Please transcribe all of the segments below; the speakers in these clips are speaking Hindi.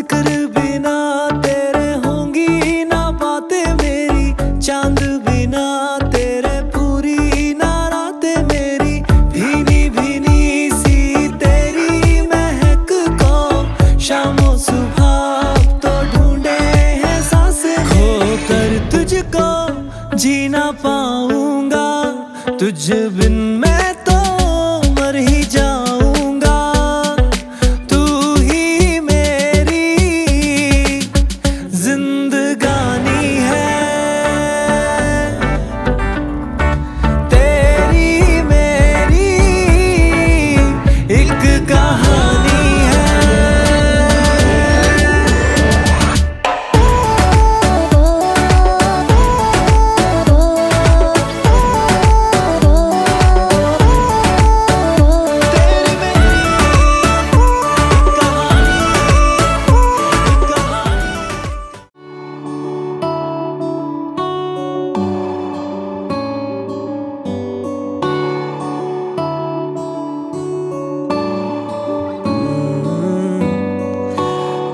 ज़िक्र बिना तेरे होंगी ना बातें मेरी। चाँद बिना तेरे, पूरी ना रातें मेरी। भीनी भीनी सी तेरी महक को शामो सुबह तो ढूंढे हैं साँसें खो कर तुझको जीना पाऊँगा, तुझ बिन मैं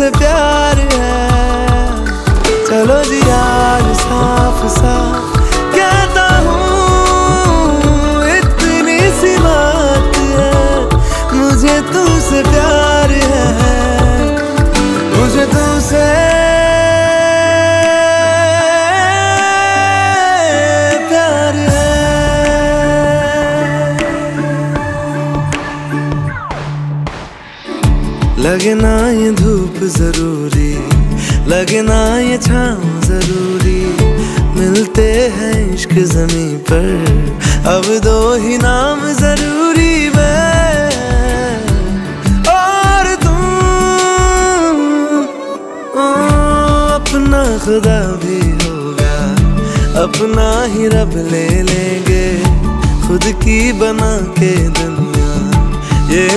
तुमसे प्यार है। चलो जी यार, साफ़ साफ़। कहता हूँ, इतनी सी बात है। मुझे तुमसे प्यार है। मुझे तुमसे लगे ना ये धूप ज़रूरी लगना ये छाँव ज़रूरी। मिलते हैं इश्क जमी पर अब दो ही नाम ज़रूरी और तुम ओ, अपना खुदा भी होगा अपना ही रब ले लेंगे खुद की बना के दुनिया। ये